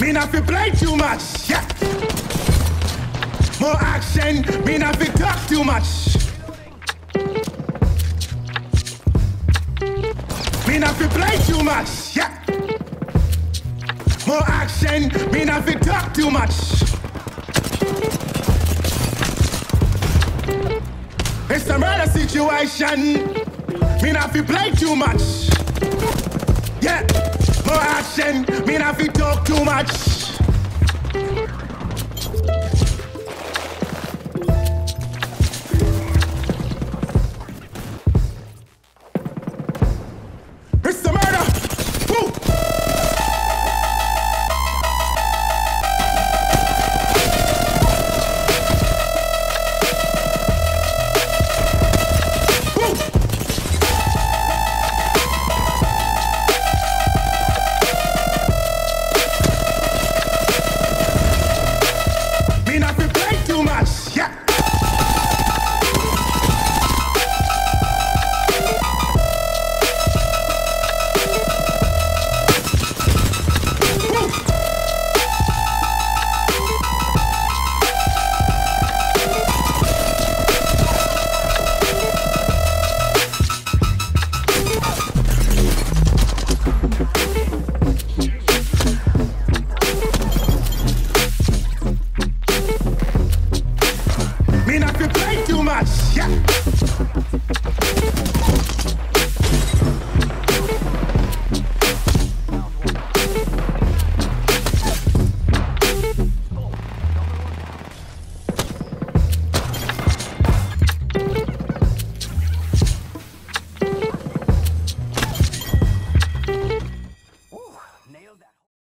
Me not fi play too much. Yeah. More action. Me not fi talk too much. Me not fi play too much. Yeah. More action. Me not fi talk too much. It's a murder situation. Me not fi play too much. Yeah. More action. Me not fi talk too much. you play too much. Yeah.